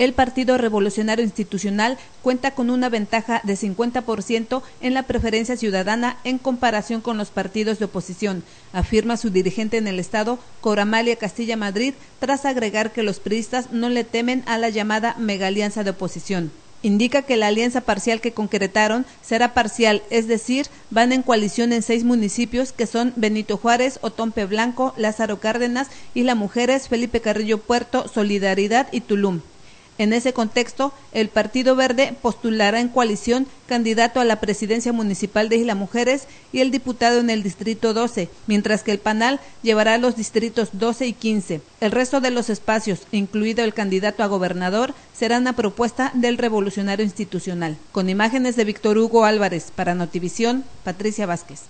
el Partido Revolucionario Institucional cuenta con una ventaja de 50% en la preferencia ciudadana en comparación con los partidos de oposición, afirma su dirigente en el Estado, Coramalia Castilla Madrid, tras agregar que los priistas no le temen a la llamada megalianza de oposición indica que la alianza parcial que concretaron será parcial, es decir, van en coalición en seis municipios que son Benito Juárez, Otompe Blanco, Lázaro Cárdenas y La Mujeres, Felipe Carrillo Puerto, Solidaridad y Tulum. En ese contexto, el Partido Verde postulará en coalición candidato a la presidencia municipal de Isla Mujeres y el diputado en el Distrito 12, mientras que el PANAL llevará los distritos 12 y 15. El resto de los espacios, incluido el candidato a gobernador, serán a propuesta del Revolucionario Institucional. Con imágenes de Víctor Hugo Álvarez para Notivisión, Patricia Vázquez.